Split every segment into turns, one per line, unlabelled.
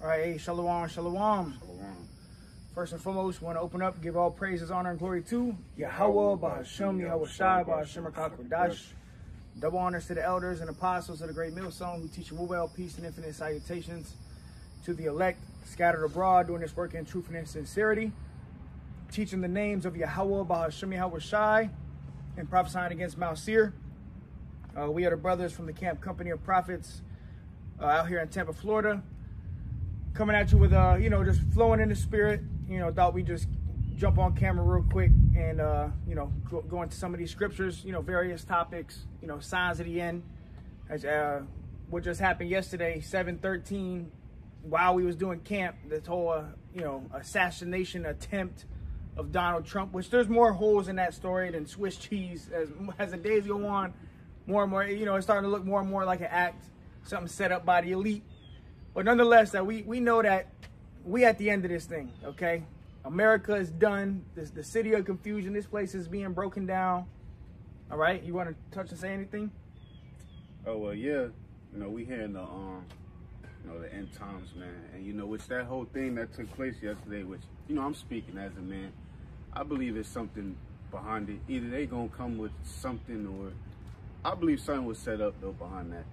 All right, hey, shalom, shalom.
Shalom.
First and foremost, we want to open up, give all praises, honor, and glory to Yahweh, Bahashem, Yahweh Shai, Bahashem, Kodash. Double honors to the elders and apostles of the great millstone who teach you well, peace, and infinite salutations to the elect scattered abroad doing this work in truth and in sincerity, teaching the names of Yahweh, Bahashem, Yahweh Shai, and prophesying against Mount Seir. Uh, we are the brothers from the Camp Company of Prophets uh, out here in Tampa, Florida. Coming at you with, uh, you know, just flowing in the spirit. You know, thought we just jump on camera real quick and, uh, you know, go, go into some of these scriptures, you know, various topics, you know, signs of the end. As uh, what just happened yesterday, 713, while we was doing camp, this whole, uh, you know, assassination attempt of Donald Trump, which there's more holes in that story than Swiss cheese. As, as the days go on, more and more, you know, it's starting to look more and more like an act, something set up by the elite. But nonetheless, that we, we know that we at the end of this thing, okay? America is done. This the city of confusion. This place is being broken down. All right, you want to touch and say anything?
Oh well, yeah. You know, we here in the um, you know, the end times, man. And you know, which that whole thing that took place yesterday, which you know, I'm speaking as a man. I believe there's something behind it. Either they gonna come with something, or I believe something was set up though behind that.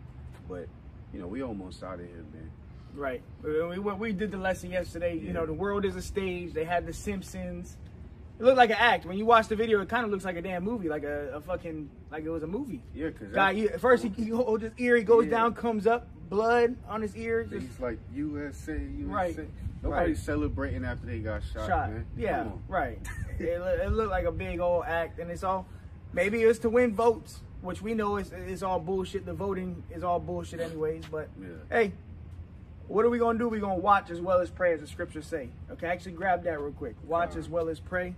But you know, we almost out of here, man.
Right. We, we, we did the lesson yesterday. You know, the world is a stage. They had the Simpsons. It looked like an act. When you watch the video, it kind of looks like a damn movie, like a, a fucking, like it was a movie.
Yeah, cause
Guy, he, at first he, he holds his ear, he goes
Yeah.
down, comes up, blood on his ear, just
He's like USA, USA.
Right,
Nobody's
right.
celebrating after they got shot,
shot.
man.
Yeah, right. it, it looked like a big old act, and it's all maybe it's to win votes, which we know is is all bullshit. The voting is all bullshit, anyways. But
Yeah.
hey, what are we gonna do? We're gonna watch as well as pray, as the scriptures say. Okay, actually grab that real quick. Watch as well as pray,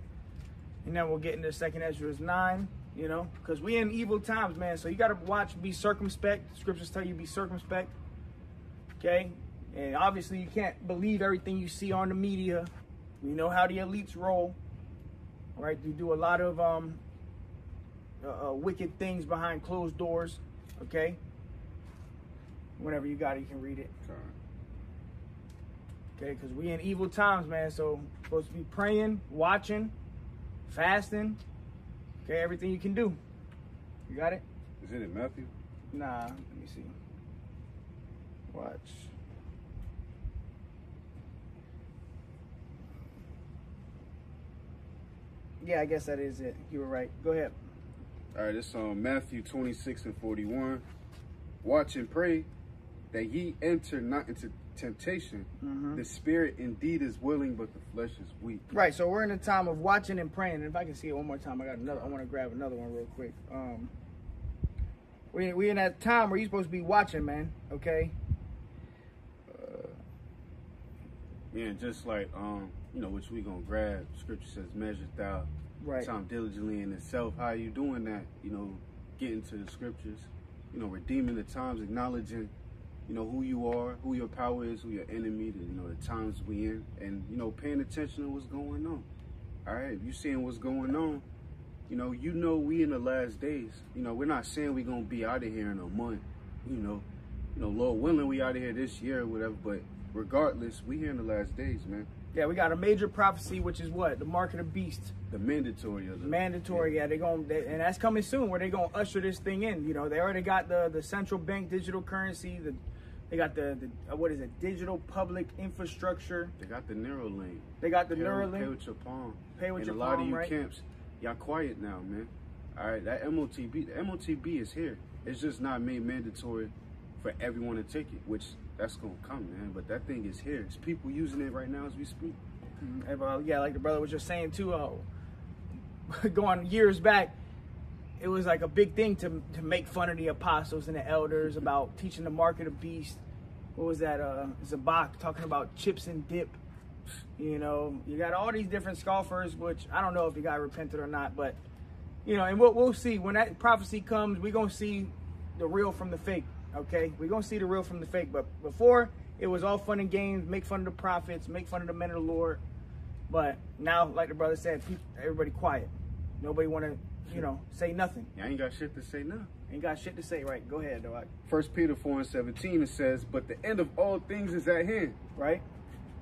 and then we'll get into Second Esdras nine. You know, because we in evil times, man. So you gotta watch, be circumspect. Scriptures tell you be circumspect. Okay, and obviously you can't believe everything you see on the media. We know how the elites roll. Right? they do a lot of um, uh, uh, wicked things behind closed doors. Okay. Whenever you got it, you can read it.
Sorry.
Okay, because we in evil times, man. So supposed to be praying, watching, fasting. Okay, everything you can do. You got it?
Is it in Matthew?
Nah, let me see. Watch. Yeah, I guess that is it. You were right. Go ahead.
All right, it's on Matthew 26 and 41. Watch and pray that ye enter not into temptation.
Mhm.
The spirit indeed is willing, but the flesh is weak.
Right, so we're in a time of watching and praying. And if I can see it one more time, I got another. I want to grab another one real quick. Um, we we in that time where you're supposed to be watching, man. Okay.
Yeah, just like um, you know, which we gonna grab. Scripture says, "Measure thou
Right.
time diligently in itself." How are you doing that? You know, getting to the scriptures. You know, redeeming the times, acknowledging, you know, who you are, who your power is, who your enemy. The, you know, the times we in, and you know, paying attention to what's going on. All right, if you seeing what's going on, you know, you know we in the last days. You know, we're not saying we're gonna be out of here in a month. You know, you know, Lord willing, we out of here this year or whatever. But regardless, we here in the last days, man.
Yeah, we got a major prophecy, which is what the mark of the beast,
The mandatory of the
mandatory. Yeah, they're going, they, and that's coming soon. Where they gonna usher this thing in? You know, they already got the the central bank digital currency. The they got the, the uh, what is it? Digital public infrastructure.
They got the narrow lane.
They got the
pay, Pay with your palm.
Pay with
and
your
a lot
palm,
of you
right?
camps, y'all quiet now, man. All right, that MOTB, the MOTB is here. It's just not made mandatory for everyone to take it, which that's gonna come, man. But that thing is here. It's people using it right now as we speak.
And, uh, yeah, like the brother was just saying too. Uh, going years back, it was like a big thing to to make fun of the apostles and the elders about teaching the mark of the beast. What was that? Uh, Zabak talking about chips and dip. You know, you got all these different scoffers, which I don't know if the guy repented or not, but you know, and we'll, we'll see when that prophecy comes. We're gonna see the real from the fake. Okay, we're gonna see the real from the fake. But before, it was all fun and games, make fun of the prophets, make fun of the men of the Lord. But now, like the brother said, everybody quiet. Nobody want to, you know, say nothing.
Y'all ain't got shit to say now.
Ain't got shit to say, right? Go ahead, though.
First Peter 4 and 17, it says, But the end of all things is at hand.
Right?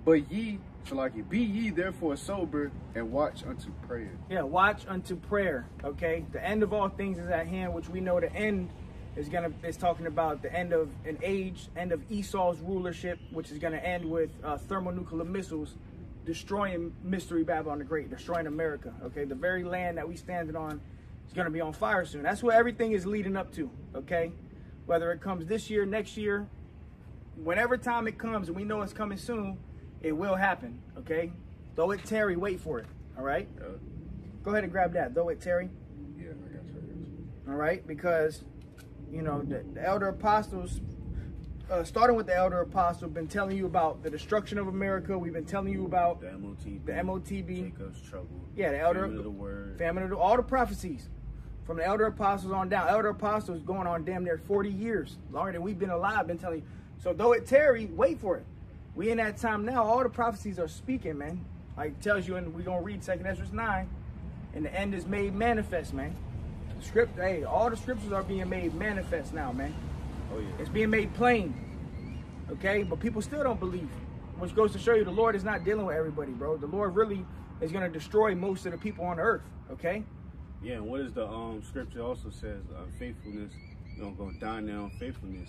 But ye, it, be ye therefore sober and watch unto prayer.
Yeah, watch unto prayer. Okay? The end of all things is at hand, which we know the end is gonna is talking about the end of an age, end of Esau's rulership, which is gonna end with uh, thermonuclear missiles destroying Mystery Babylon the Great, destroying America. Okay, the very land that we standing on is gonna be on fire soon. That's what everything is leading up to. Okay, whether it comes this year, next year, whenever time it comes, and we know it's coming soon, it will happen. Okay, though it tarry, wait for it. All right.
Uh,
Go ahead and grab that. Though it tarry.
yeah, I got you. I got you.
All right, because you know the, the elder apostles, uh, starting with the elder apostle, been telling you about the destruction of America. We've been telling you about
The MOTB.
the MOTB.
Jacob's trouble.
Yeah, the elder-
Famine of the word.
famine of the, all the prophecies from the elder apostles on down. Elder apostles going on damn near 40 years, longer than we've been alive. Been telling you. So though it tarry, wait for it. We in that time now. All the prophecies are speaking, man. Like it tells you, and we're gonna read Second Ezra nine, and the end is made manifest, man. The script, hey, all the scriptures are being made manifest now, man.
Oh, yeah.
It's being made plain. Okay, but people still don't believe, which goes to show you the Lord is not dealing with everybody, bro. The Lord really is gonna destroy most of the people on earth. Okay.
Yeah, and what is the um scripture also says? Uh, faithfulness, you know, go down there on faithfulness.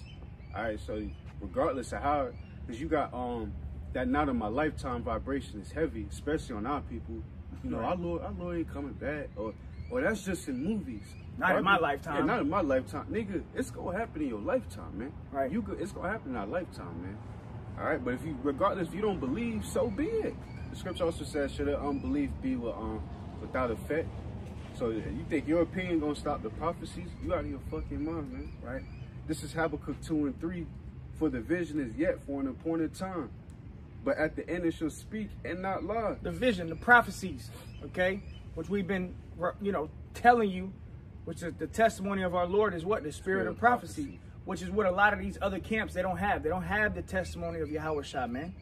All right, so regardless of how, because you got um that not in my lifetime vibration is heavy, especially on our people. You know,
Right.
our Lord, our Lord ain't coming back, or or that's just in movies.
Not in my lifetime.
Yeah, not in my lifetime, nigga. It's gonna happen in your lifetime, man.
Right.
You go, it's gonna happen in our lifetime, man. All right, but if you, regardless, if you don't believe, so be it. The scripture also says, "Should unbelief be with, um without effect?" So you think your opinion gonna stop the prophecies? You out of your fucking mind, man.
Right.
This is Habakkuk two and three. For the vision is yet for an appointed time, but at the end it shall speak and not lie.
the vision, the prophecies, okay, which we've been, you know, telling you, which is the testimony of our Lord is what the spirit,
Spirit
of prophecy,
prophecy.
which is what a lot of these other camps they don't have. They don't have the testimony of Yahweh Shah, man.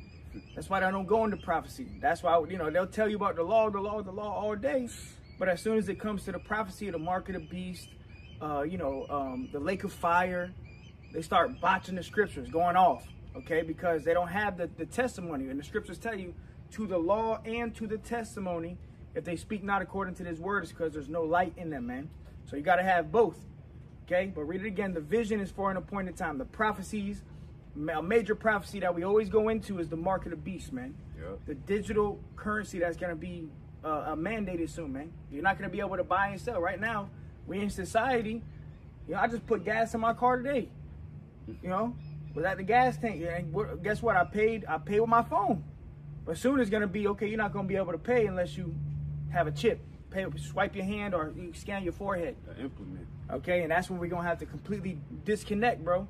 That's why they don't go into prophecy. That's why you know they'll tell you about the law, the law, the law all day, but as soon as it comes to the prophecy of the mark of the beast, uh, you know, um, the lake of fire, they start botching the scriptures, going off, okay, because they don't have the, the testimony. And the scriptures tell you to the law and to the testimony, if they speak not according to this word, it's because there's no light in them, man. So you got to have both, okay? But read it again. The vision is for an appointed time. The prophecies, a major prophecy that we always go into is the mark of the beast, man.
Yep.
The digital currency that's going to be uh, uh, mandated soon, man. You're not going to be able to buy and sell. Right now, we in society, you know, I just put gas in my car today. You know, was at the gas tank. And guess what? I paid. I paid with my phone. But soon it's gonna be okay. You're not gonna be able to pay unless you have a chip. Pay, swipe your hand or you scan your forehead.
The implement.
Okay, and that's when we're gonna have to completely disconnect, bro.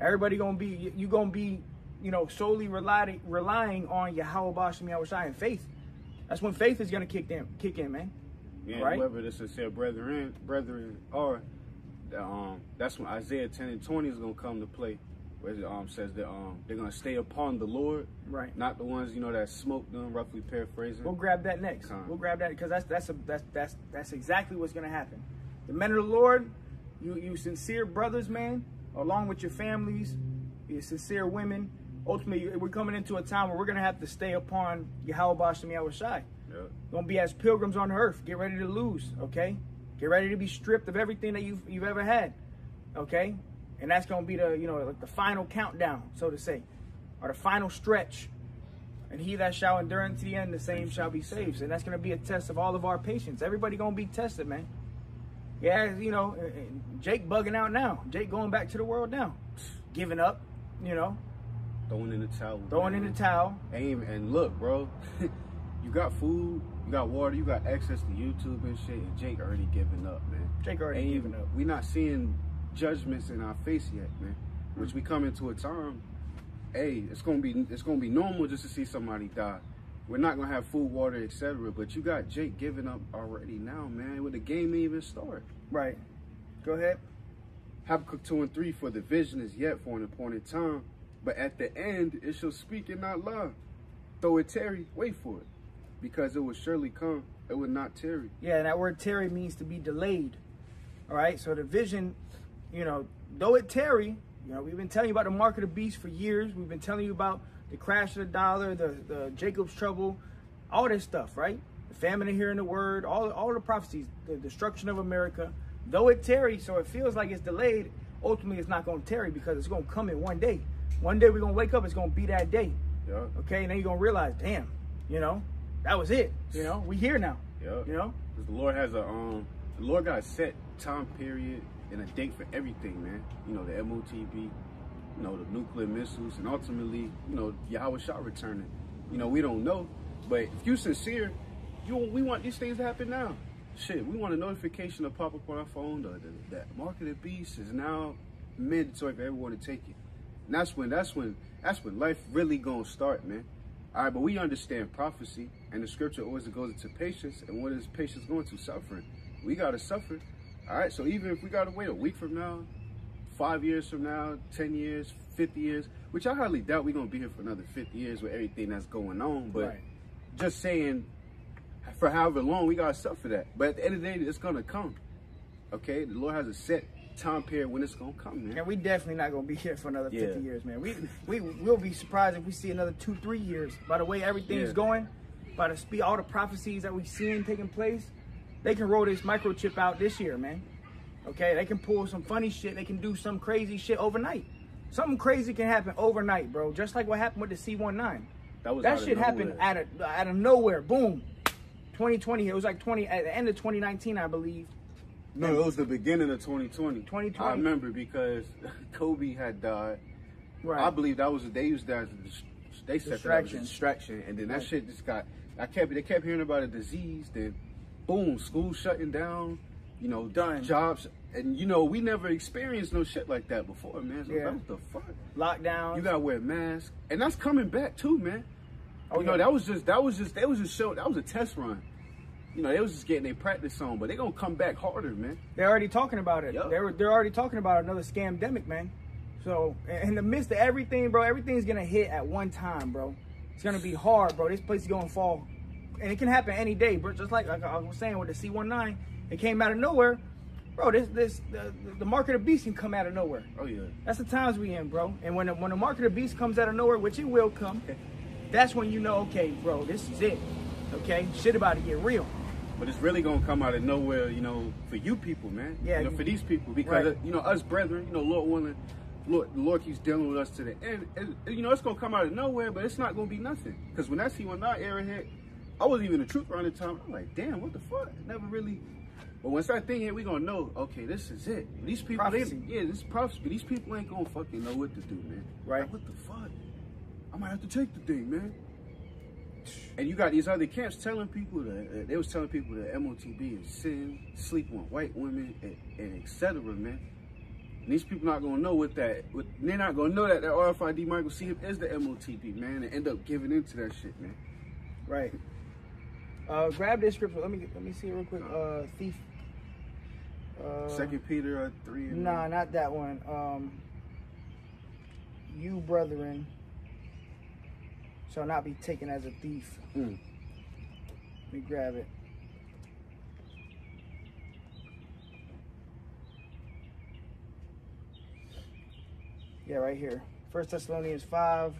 Everybody gonna be you- gonna be, you know, solely relying relying on Yahweh Bashim Yahweh Shai and faith. That's when faith is gonna kick in, kick in, man.
Yeah,
Right.
whoever the sincere brethren, brethren are, um, that's when Isaiah 10 and 20 is going to come to play. Where it um, says that um, they're going to stay upon the Lord,
Right.
not the ones, you know, that smoke them, roughly paraphrasing.
We'll grab that next.
Con.
We'll grab that because that's that's a, that's that's that's exactly what's gonna happen. The men of the Lord, you you sincere brothers, man, along with your families, your sincere women. Ultimately, we're coming into a time where we're gonna have to stay upon Yahweh Bashem Yahweh Shai.
Yeah.
Gonna be as pilgrims on earth. Get ready to lose, okay? Get ready to be stripped of everything that you've you've ever had, okay? And that's gonna be the you know like the final countdown, so to say, or the final stretch. And he that shall endure unto the end, the same shall be saved. And that's gonna be a test of all of our patience. Everybody gonna be tested, man. Yeah, you know, Jake bugging out now. Jake going back to the world now, giving up. You know,
Throwing in the towel.
throwing in the towel.
Aim and look, bro. you got food, you got water, you got access to YouTube and shit, and Jake already giving up, man.
Jake already
Ain't
giving up.
We not seeing judgments in our face yet, man. Mm. Which we come into a time, hey, it's gonna be it's gonna be normal just to see somebody die. We're not gonna have food, water, etc. But you got Jake giving up already now, man. With the game ain't even start.
Right. Go ahead.
Habakkuk 2 and 3, for the vision is yet for an appointed time, but at the end it shall speak and not lie. Though it tarry, wait for it, because it will surely come, it will not tarry.
Yeah, and that word tarry means to be delayed. All right, so the vision you know, though it tarry, you know, we've been telling you about the mark of the beast for years. We've been telling you about the crash of the dollar, the, the Jacob's trouble, all this stuff, right? The famine of hearing the word, all, all the prophecies, the destruction of America. Though it tarry, so it feels like it's delayed, ultimately it's not going to tarry because it's going to come in one day. One day we're going to wake up, it's going to be that day.
Yeah.
Okay, and then you're going to realize, damn, you know, that was it. You know, we here now.
Yeah.
You know?
Because the Lord has a um, the Lord got a set time period and a date for everything, man. You know, the MOTB, you know, the nuclear missiles, and ultimately, you know, Yahweh Shah returning. You know, we don't know, but if you're sincere, you we want these things to happen now. Shit, we want a notification to pop up on our phone. The, the, that mark of beast is now mandatory for everyone to take it. And that's when that's when that's when life really gonna start, man. All right, but we understand prophecy, and the scripture always goes into patience. And what is patience going to? Suffering. We gotta suffer. All right, so even if we gotta wait a week from now, five years from now, 10 years, 50 years, which I hardly doubt we're gonna be here for another 50 years with everything that's going on, but
Right.
just saying, for however long, we gotta suffer that. But at the end of the day, it's gonna come. Okay, the Lord has a set time period when it's gonna come, man.
And we definitely not gonna be here for another 50 years, man. We we will be surprised if we see another two, three years. By the way everything's
Yeah.
going, by the speed, all the prophecies that we've seen taking place, they can roll this microchip out this year, man. Okay, they can pull some funny shit. They can do some crazy shit overnight. Something crazy can happen overnight, bro. Just like what happened with the C19.
That was
That
out of
shit happened
nowhere.
out of out of nowhere. Boom. 2020. It was like 20 at the end of 2019, I believe.
No, it was the beginning of 2020.
2020.
I remember because Kobe had died.
Right.
I believe that was they used that as a they said that as a
Distraction.
distraction, and then that
Right.
shit just got. I kept they kept hearing about a disease, then boom, school shutting down. You know,
Done.
jobs, and you know we never experienced no shit like that before, man. So
Yeah.
what the fuck?
Lockdown.
You gotta wear masks, and that's coming back too, man.
Oh,
you know that was just that was just that was just show that was a test run. You know they was just getting their practice on, but they gonna come back harder, man.
They're already talking about it.
Yup.
They're they're already talking about another scamdemic, man. So in the midst of everything, bro, everything's gonna hit at one time, bro. It's gonna be hard, bro. This place is gonna fall, and it can happen any day, bro. Just like, like I was saying with the C19, it came out of nowhere, bro. This this the, the market of beast can come out of nowhere.
Oh yeah.
That's the times we in, bro. And when the, when the market of beast comes out of nowhere, which it will come, that's when you know, okay, bro, this is it. Okay, shit about to get real.
But it's really gonna come out of nowhere, you know, for you people, man.
Yeah,
You know,
you-
for these people, because
Right.
uh, you know, us brethren, you know, Lord willing, Lord, the Lord keeps dealing with us to the end. And, you know, it's gonna come out of nowhere, but it's not gonna be nothing. Because when I see when that era hit, I wasn't even the truth around the time. I'm like, damn, what the fuck? Never really. But once that thing hit, we gonna know. Okay, this is it. These people, they, yeah, this is prophecy. But these people ain't gonna fucking know what to do, man.
Right.
Like, what the fuck? I might have to take the thing, man. And you got these other camps telling people that uh, they was telling people that MOTB is sin, sleep on white women, and, and etc. Man, and these people not gonna know what that. What, they're not gonna know that that RFID microchip is the MOTB man, and end up giving into that shit, man.
Right. Uh, grab this scripture. Let me let me see it real quick. Uh, thief. Uh,
Second Peter uh, three.
Nah, not that one. Um, you brethren shall not be taken as a thief.
Mm.
Let me grab it. Yeah, right here. First Thessalonians five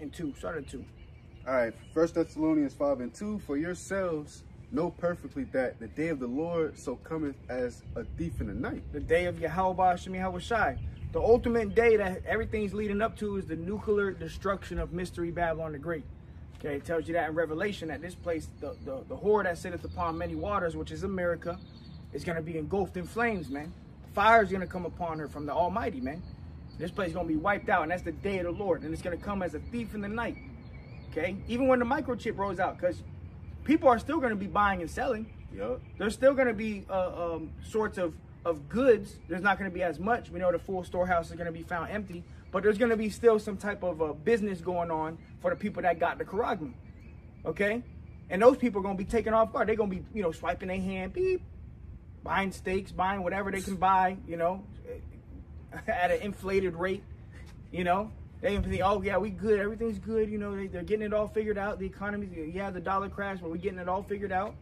and two. Start at two.
All right, First Thessalonians five and two. For yourselves know perfectly that the day of the Lord so cometh as a thief in the night.
the day of Yahweh Shemi Hawashai. The ultimate day that everything's leading up to is the nuclear destruction of Mystery Babylon the Great. Okay, it tells you that in Revelation that this place, the, the, the whore that sitteth upon many waters, which is America, is going to be engulfed in flames, man. Fire is going to come upon her from the Almighty, man. This place is going to be wiped out, and that's the day of the Lord. And it's going to come as a thief in the night. Okay, even when the microchip rolls out, because people are still going to be buying and selling
Yup.
there's still going to be uh, um, sorts of, of goods. There's not going to be as much. We know the full storehouse is going to be found empty, but there's going to be still some type of uh, business going on for the people that got the charagma. Okay? And those people are going to be taken off guard. They're going to be, you know, swiping their hand, beep, buying steaks, buying whatever they can buy, you know, at an inflated rate, you know. They think, oh yeah, we good, everything's good, you know. They, they're getting it all figured out. The economy, yeah, the dollar crash, but we're getting it all figured out.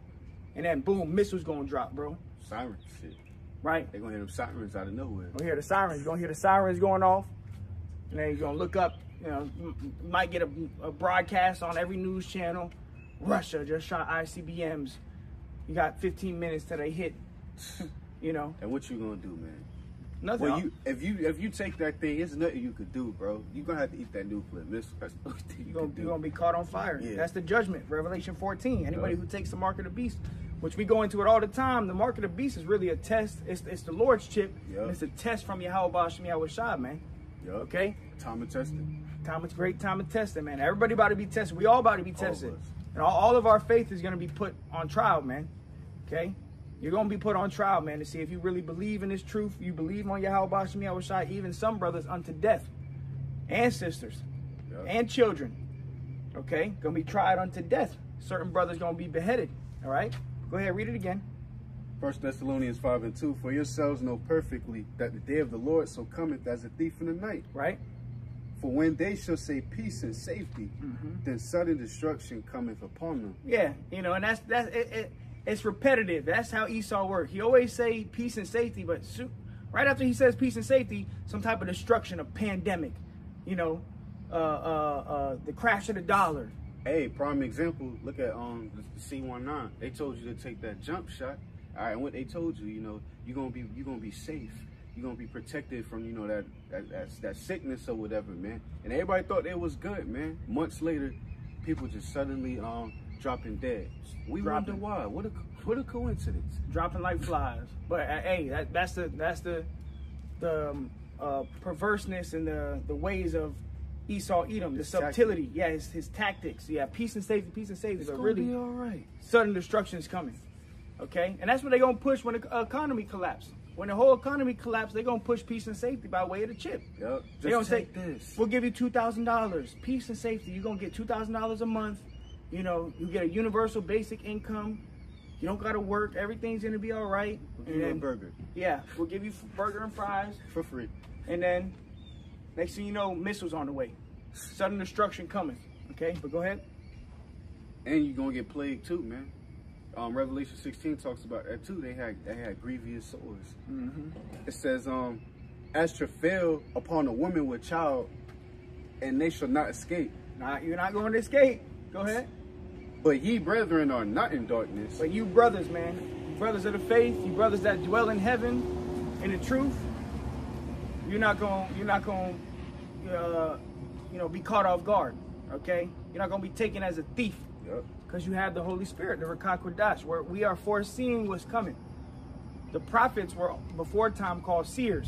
And then boom, missiles gonna drop, bro.
Siren shit.
Right.
They're gonna hear them sirens out of nowhere.
Gonna hear the sirens. You're gonna hear the sirens going off, and then you're gonna look up. You know, might get a, a broadcast on every news channel. Russia just shot ICBMs. You got 15 minutes till they hit. you know,
And what you gonna do, man?
Nothing.
Well, you if you if you take that thing, there's nothing you could do, bro. You're gonna have to eat that nuclear missile. That's the only thing you
You're gonna, gonna be caught on fire.
Yeah.
That's the judgment. Revelation 14. Anybody
Yeah.
who takes the mark of the beast, which we go into it all the time, the mark of the beast is really a test. It's, it's the Lord's chip.
Yeah.
It's a test from Yahweh Bashem Yahweh Shah, man.
Yup.
Okay?
Time of testing.
Time is great time of testing, man. Everybody about to be tested. We all about to be tested.
us.
And all, all of our faith is gonna be put on trial, man. Okay? You're gonna be put on trial, man, to see if you really believe in this truth. You believe on Yahweh Bashem Yahweh Shai, even some brothers unto death. And sisters. And children. Okay? Gonna be tried unto death. Certain brothers gonna be beheaded. All right? Go ahead, read it again.
First Thessalonians five and two. For yourselves know perfectly that the day of the Lord so cometh as a thief in the night.
Right?
For when they shall say peace and safety,
Mm-hmm.
then sudden destruction cometh upon them.
Yeah, you know, and that's that's it, it, it's repetitive. That's how Esau worked. He always say peace and safety, but right after he says peace and safety, some type of destruction, a pandemic, you know, uh, uh, uh, the crash of the dollar.
Hey, prime example. Look at um the C 19 They told you to take that jump shot. All right, and what they told you, you know, you're gonna be you're gonna be safe. You're gonna be protected from you know that that, that that sickness or whatever, man. And everybody thought it was good, man. Months later, people just suddenly um dropping dead. We
Dropping.
wonder why. What a what a coincidence.
dropping like flies. But uh, hey, that, that's the that's the the um, uh, perverseness and the the ways of Esau Edom, the
His
subtlety. Yeah, his, his tactics. Yeah, peace and safety, peace and safety.
It's
but really,
be all right.
sudden destruction is coming. Okay, and that's what they're gonna push when the economy collapses. When the whole economy collapses, they're gonna push peace and safety by way of the chip.
Yep.
They don't say,
this.
"We'll give you two thousand dollars, peace and safety." You're gonna get two thousand dollars a month. You know, you get a universal basic income. You don't gotta work. Everything's gonna be all right.
We'll give
And
you a
then,
burger
yeah, we'll give you burger and fries.
for free.
And then, next thing you know, missiles on the way. Sudden destruction coming. Okay, but go ahead.
And you're gonna get plagued too, man. Um, Revelation 16 talks about that too. They had they had grievous sores.
Mm-hmm.
It says, um, as travail upon a woman with child, and they shall not escape.
Nah, you're not going to escape. Go ahead.
But ye brethren are not in darkness,
But you brothers, man, you brothers of the faith, you brothers that dwell in heaven, in the truth, you're not gonna, you're not going, uh, you know, be caught off guard. Okay, you're not going to be taken as a thief
Yep.
because you have the Holy Spirit, the Rakakwadash, where we are foreseeing what's coming. The prophets were before time called seers.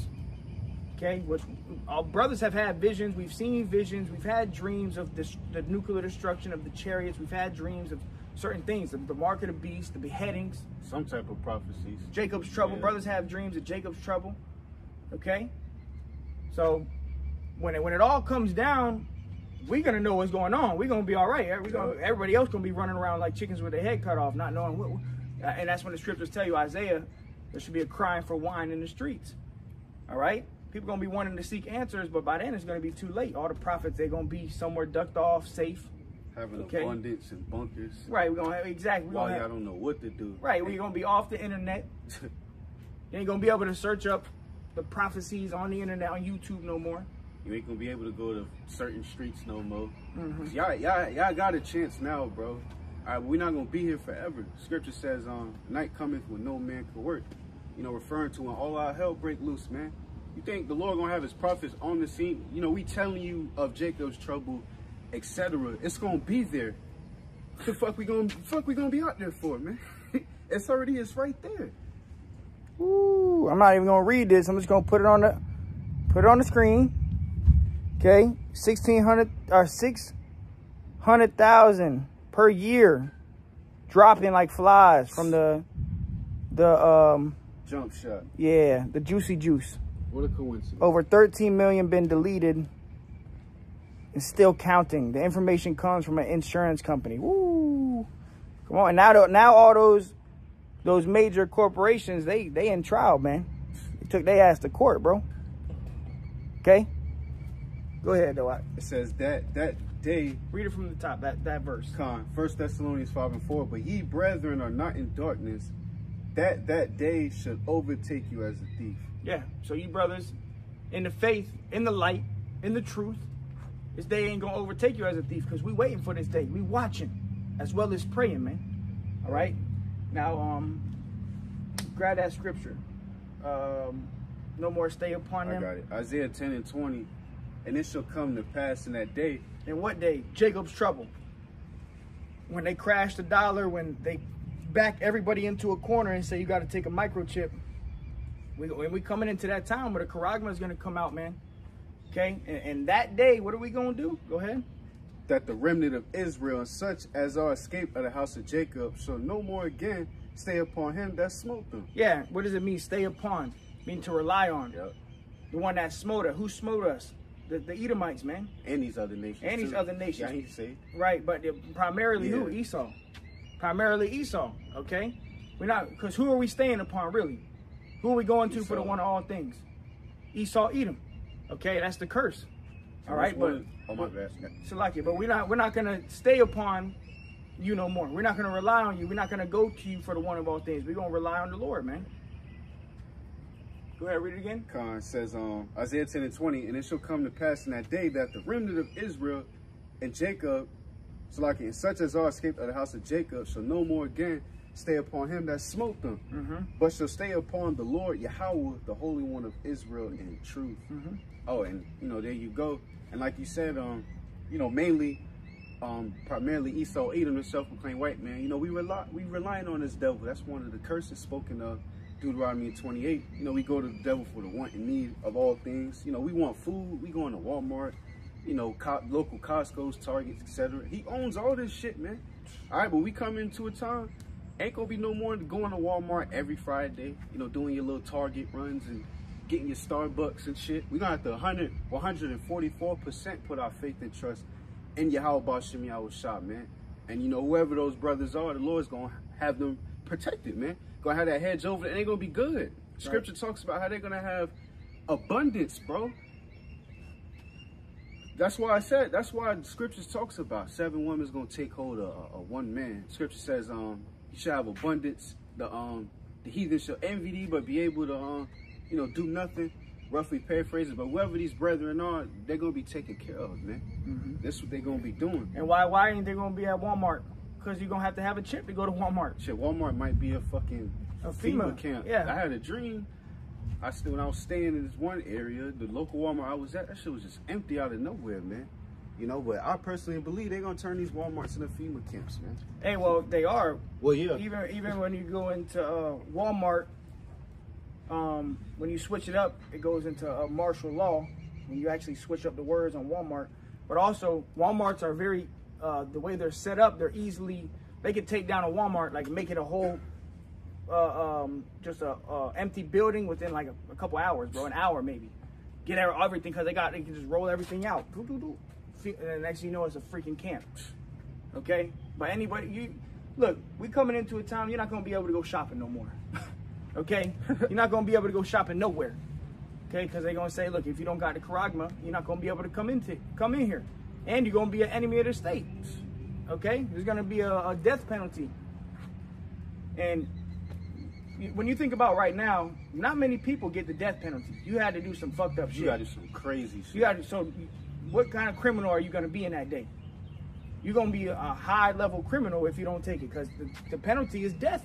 Okay, which our brothers have had visions. We've seen visions. We've had dreams of this, the nuclear destruction of the chariots. We've had dreams of certain things, the, the mark of the beast, the beheadings,
some type of prophecies.
Jacob's trouble.
Yeah.
Brothers have dreams of Jacob's trouble. Okay, so when it, when it all comes down, we're gonna know what's going on. We're gonna be all right. Gonna, everybody else gonna be running around like chickens with their head cut off, not knowing what. And that's when the scriptures tell you, Isaiah, there should be a crying for wine in the streets. All right, people gonna be wanting to seek answers, but by then it's gonna be too late. All the prophets they're gonna be somewhere ducked off, safe.
Having
Okay.
abundance and bunkers.
Right, we're gonna have exactly. Gonna
y'all don't know what to do.
right, we're gonna be off the internet. You ain't gonna be able to search up the prophecies on the internet on YouTube no more.
You ain't gonna be able to go to certain streets no more.
Mhm.
Y'all, y'all, y'all got a chance now, bro. All right, we're not gonna be here forever. Scripture says, um, night cometh when no man can work. You know, referring to when all our hell break loose, man. You think the Lord gonna have his prophets on the scene? You know, we telling you of Jacob's trouble, etc. It's gonna be there. The fuck we gonna fuck we gonna be out there for, man? it's already it's right there.
Ooh, I'm not even gonna read this. I'm just gonna put it on the put it on the screen. Okay, sixteen hundred or six hundred thousand per year, dropping like flies from the the um
Jump shot.
yeah the juicy juice.
What a coincidence.
Over 13 million been deleted and still counting. The information comes from an insurance company. Woo! Come on, and now now all those those major corporations they they in trial, man. They took they ass to court, bro. Okay, go ahead though. I-
It says that that day
Read it from the top. That that verse.
Con, First Thessalonians 5 and 4. But ye brethren are not in darkness, that that day should overtake you as a thief.
Yeah. So you brothers, in the faith, in the light, in the truth, this day ain't gonna overtake you as a thief because we waiting for this day. We watching, as well as praying, man. All right. Now, um, grab that scripture. Um, no more stay upon them.
I got it. Isaiah 10 and 20. And it shall come to pass in that day.
And what day? Jacob's trouble. When they crash the dollar, when they back everybody into a corner and say you got to take a microchip. We, when we coming into that time where the charagma is going to come out, man. Okay, and, and that day, what are we going to do? Go ahead.
That the remnant of Israel and such as are escaped of the house of Jacob shall no more again stay upon him that smote them.
Yeah, what does it mean? Stay upon, mean to rely on.
Yep.
The one that smote us. Who smote us? The, the Edomites, man.
And these other nations.
And these
too.
other nations.
Yeah, say.
Right, but primarily who? Esau. Primarily Esau. Okay, we're not because who are we staying upon really? Who are we going to for the one of all things? Esau, Edom. Okay, that's the curse. All right, but
Oh, my bad.
Salaki, but we're not we're not gonna stay upon you no more. We're not gonna rely on you. We're not gonna go to you for the one of all things. We're gonna rely on the Lord, man. Go ahead, read it again.
Khan says, um, Isaiah 10 and 20, and it shall come to pass in that day that the remnant of Israel and Jacob, so like and such as are escaped of the house of Jacob, shall no more again stay upon him that smote them,
Mm-hmm.
but shall stay upon the Lord Yahweh, the Holy One of Israel, in truth.
Mhm.
Oh, and you know, there you go. And like you said, um, you know, mainly, um, primarily Esau, Edom, the self-proclaimed white man. You know, we rely we relying on this devil. That's one of the curses spoken of Deuteronomy 28. You know, we go to the devil for the want and need of all things. You know, we want food. We going to Walmart. You know, co- local Costco's, Targets, etc. He owns all this shit, man. All right, but we come into a time. Ain't gonna be no more going to Walmart every Friday. You know, doing your little Target runs and getting your Starbucks and shit. We're gonna have to 100, 144% put our faith and trust in your Yahweh Bashim Yahweh Shah, man. And you know, whoever those brothers are, the Lord's gonna have them protected, man. Gonna have that hedge over it, and they're gonna be good. Scripture talks about how they're gonna have abundance, bro. That's why I said, that's why the scriptures talks about seven women's gonna take hold of a, a one man. Scripture says, um, you shall have abundance. The um, the heathen shall envy thee, but be able to um, you know, do nothing. Roughly paraphrasing, but whoever these brethren are, they're gonna be taken care of, man.
Mhm.
That's what they're gonna be doing.
And why why ain't they gonna be at Walmart? Because you're gonna have to have a chip to go to Walmart.
Shit, Walmart might be a fucking
A
FEMA,
FEMA,
camp.
yeah.
I had a dream. I still when I was staying in this one area, the local Walmart I was at, that shit was just empty out of nowhere, man. You know, but I personally believe they're gonna turn these Walmarts into FEMA camps, man.
Hey, well they are.
Well, yeah.
Even even when you go into uh, Walmart, um, when you switch it up, it goes into uh, martial law. When you actually switch up the words on Walmart, but also Walmarts are very uh, the way they're set up. They're easily they could take down a Walmart, like make it a whole. Uh, um, just a uh, empty building within like a, a couple hours, bro. An hour maybe. Get every- everything because they got they can just roll everything out. Doo, doo, doo. And the next thing you know, it's a freaking camp. Okay, but anybody, you look, we coming into a time you're not gonna be able to go shopping no more. okay, you're not gonna be able to go shopping nowhere. Okay, because they're gonna say, look, if you don't got the charagma, you're not gonna be able to come into come in here, and you're gonna be an enemy of the state. Okay, there's gonna be a, a death penalty, and when you think about right now, not many people get the death penalty. You had to do some fucked up shit.
You gotta do some crazy shit.
You got to, so what kind of criminal are you going to be in that day? You're going to be a high level criminal if you don't take it because the, the penalty is death.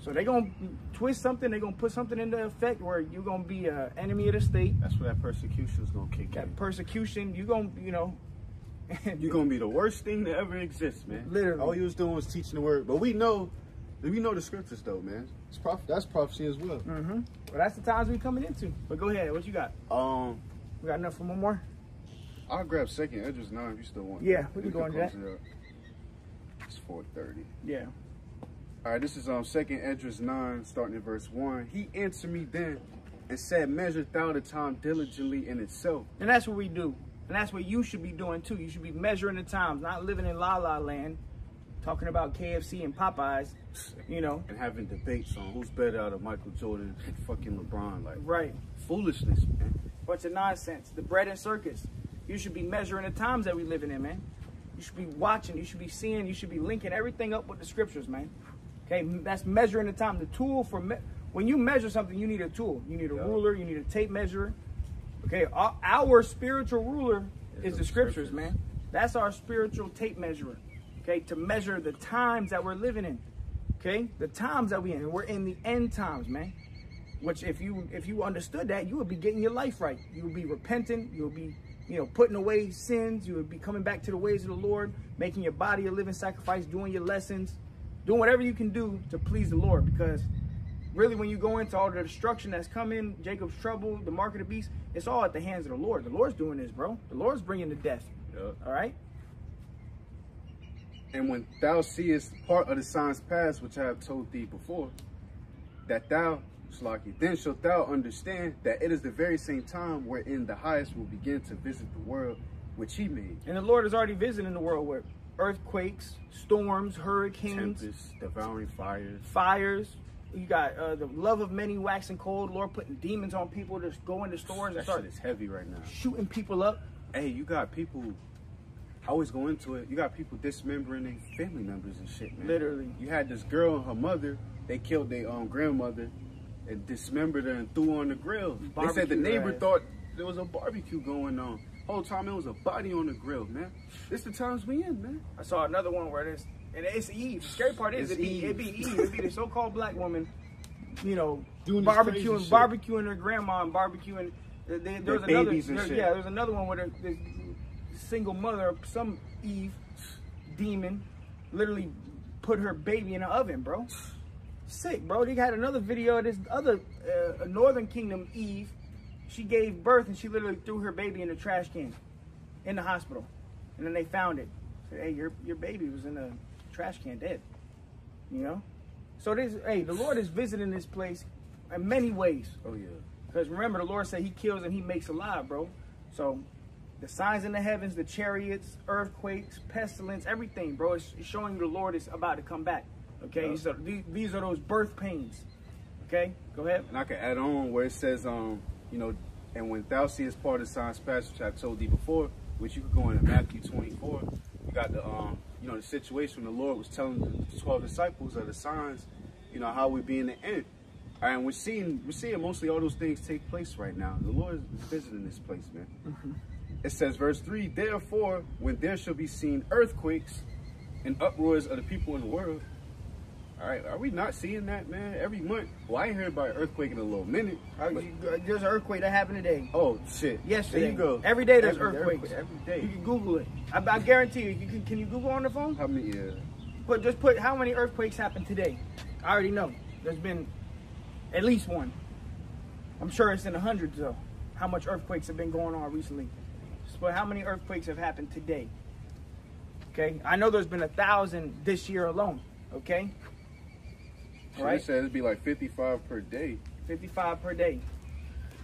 So they're going to twist something, they're going to put something into effect where you're going to be an enemy of the state.
That's where that persecution is gonna kick
That
in.
persecution, you're going to, you know.
You're gonna be the worst thing that ever exists, man.
Literally.
All you was doing was teaching the word. But we know, we know the scriptures though, man. It's prof- that's prophecy as well.
hmm Well, that's the times we coming into. But go ahead, what you got?
Um,
We got enough for one more?
I'll grab second Esdras nine if you still want.
Yeah, we can go into
close it. It's four thirty.
Yeah.
All right, this is um second Esdras nine, starting at verse one. He answered me then and said, "Measure thou the time diligently in itself."
And that's what we do. And that's what you should be doing too. You should be measuring the times, not living in la la land, talking about KFC and Popeyes, you know.
and having debates on who's better out of Michael Jordan and fucking LeBron. Like
Right.
foolishness, man.
Bunch of nonsense. The bread and circus. You should be measuring the times that we living in, man. You should be watching. You should be seeing. You should be linking everything up with the scriptures, man. Okay, that's measuring the time. The tool for me- when you measure something, you need a tool. You need a
Yeah.
ruler. You need a tape measure. Okay, our, our spiritual ruler
Is
is
the
the scriptures,
scriptures.
man. That's our spiritual tape measurer. Okay, to measure the times that we're living in. Okay, the times that we in, we're in the end times, man. Which, if you if you understood that, you would be getting your life right. You would be repenting. You would be, you know, putting away sins. You would be coming back to the ways of the Lord, making your body a living sacrifice, doing your lessons, doing whatever you can do to please the Lord. Because really, when you go into all the destruction that's coming, Jacob's trouble, the mark of the beast, it's all at the hands of the Lord. The Lord's doing this, bro. The Lord's bringing the death.
Yup.
All right.
And when thou seest part of the signs past, which I have told thee before, that thou, Slaki, then shalt thou understand that it is the very same time wherein the highest will begin to visit the world which he made.
And the Lord is already visiting the world with earthquakes, storms, hurricanes,
Tempests, devouring fires.
fires. You got uh, the love of many waxing cold. Lord putting demons on people to go into stores and start
is heavy right now.
shooting people up.
Hey, you got people. I always go into it. You got people dismembering their family members and shit, man.
Literally.
You had this girl and her mother. They killed their um, grandmother and dismembered her and threw her on the grill. they said the neighbor
ass.
thought there was a barbecue going on. Whole time it was a body on the grill, man. This the times we in, man.
I saw another one where this, and it's Eve. The scary part is
It's
it be,
Eve.
it be Eve. It be the so-called black woman, you know,
Doing
barbecuing, barbecuing her grandma and barbecuing. There, there- there's another, there- yeah. There's another one where the, single mother, some Eve demon, literally put her baby in an oven, bro. Sick, bro. They had another video of this other uh, Northern Kingdom Eve. She gave birth and she literally threw her baby in the trash can in the hospital, and then they found it. Said, hey, your your baby was in a trash can dead. You know, so this hey, the Lord is visiting this place in many ways.
Oh yeah.
Because remember, the Lord said He kills and He makes alive, bro. So the signs in the heavens, the chariots, earthquakes, pestilence, everything, bro. It's showing the Lord is about to come back. Okay,
Yeah.
so these, these are those birth pains. Okay, go ahead.
And I can add on where it says, um, you know, and when thou seest part of the signs past, which I told thee before, which you could go into Matthew 24, you got the, um, you know, the situation when the Lord was telling the 12 disciples of the signs, you know, how we be in the end. And we're seeing, we're seeing mostly all those things take place right now. The Lord is visiting this place, man. It says, verse 3, Therefore, when there shall be seen earthquakes and uproars of the people in the world, all right, are we not seeing that, man? Every month. Well, I ain't heard about an earthquake in a little minute.
Uh,
but-
uh, there's an earthquake that happened today.
oh shit!
Yesterday.
There you go.
Every day there's
Every-
earthquakes.
Every, every
You can Google it. I, I guarantee you. You can. Can you Google on the phone?
How many? Yeah.
Put just put how many earthquakes happened today. I already know. There's been at least one. I'm sure it's in the hundreds though. How much earthquakes have been going on recently? Put how many earthquakes have happened today. Okay, I know there's been a thousand this year alone. Okay,
Shit,
Right.
Says it'd be like 55 per day.
55 per day.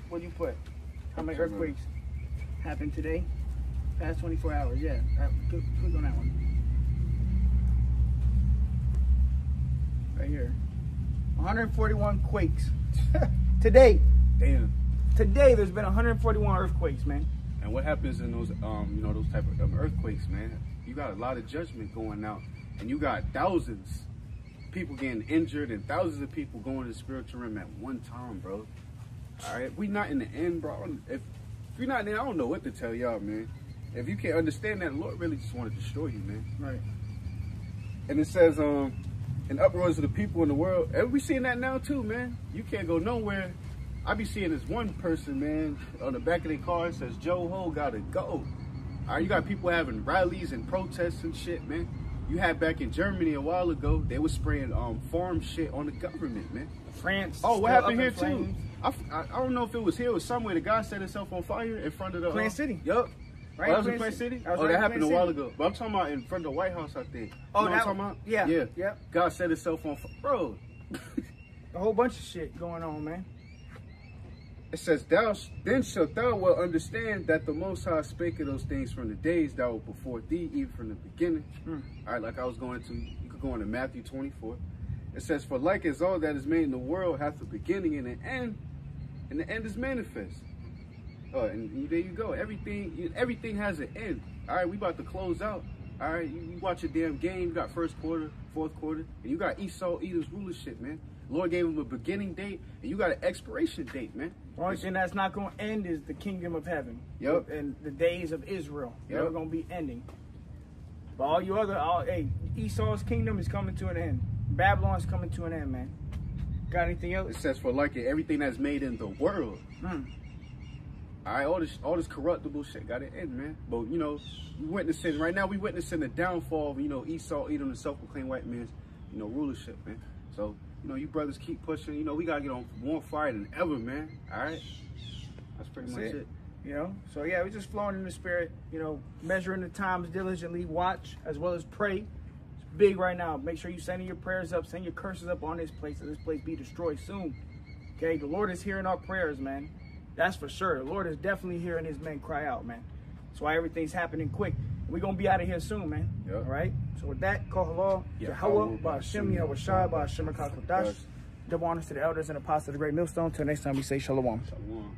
What do you put? How many earthquakes happened today? Past 24 hours. Yeah, click on that one. Right here. 141 quakes. today.
Damn.
Today there's been 141 earthquakes, man.
And what happens in those, um, you know, those type of um, earthquakes, man? You got a lot of judgment going out, and you got thousands people getting injured and thousands of people going to the spiritual realm at one time, bro. All right, we not in the end, bro. If, if you're not in, there, I don't know what to tell y'all, man. If you can't understand that, the Lord really just want to destroy you, man.
Right.
And it says, um, in uproars of the people in the world, and we seeing that now too, man. You can't go nowhere. I be seeing this one person, man, on the back of their car it says Joe Ho gotta go. All right, you got people having rallies and protests and shit, man. You had back in Germany a while ago, they was spraying um farm shit on the government, man.
France.
Oh, what happened here too? I, I- I don't know if it was here or somewhere. The guy set himself on fire in front of the
Plant
uh,
City.
Yup.
Right,
oh, that was in
Plant
Plant
City.
City.
That was
oh, that happened a while
City.
ago. But I'm talking about in front of the White House, I think.
Oh,
you know
that-
what I'm talking about?
yeah,
yeah,
yep.
God set himself on fire, bro.
A whole bunch of shit going on, man.
It says, "Thou then shalt thou well understand that the Most High spake of those things from the days that were before thee, even from the beginning."
Hmm.
All right, like I was going to, you could go into Matthew 24. It says, "For like as all that is made in the world hath a beginning and an end, and the end is manifest." Oh, and there you go. Everything, everything has an end. All right, we about to close out. All right, you, you watch a damn game. You got first quarter, fourth quarter, and you got Esau Edom's rulership, man. Lord gave him a beginning date, and you got an expiration date, man.
The only thing that's not going to end is the kingdom of heaven.
Yep.
And the days of Israel.
Yep.
Never going to be ending. But all you other, all, hey, Esau's kingdom is coming to an end. Babylon's coming to an end, man. Got anything else?
It says for like it, everything that's made in the world.
Hmm.
All right, all this all this corruptible shit got to end, man. But you know, we witnessing right now. We witnessing the downfall of you know Esau, Edom, the self-proclaimed white man's you know rulership, man. So you know, you brothers keep pushing. You know, we gotta get on more fire than ever, man. All right, that's pretty
That's
much
it.
it.
You know, so yeah, we're just flowing in the spirit. You know, measuring the times diligently, watch as well as pray. It's big right now. Make sure you sending your prayers up, send your curses up on this place, so this place be destroyed soon. Okay, the Lord is hearing our prayers, man. That's for sure. The Lord is definitely hearing His men cry out, man. That's why everything's happening quick. We're gonna be out of here soon, man.
Yep.
All right. So with that,
Yeah,
Yahweh, Ba'Shem, Yahweh Kakodash.
Yes.
Double honors to the elders and apostles of the great millstone. Till next time, we say shalom.
Shalom.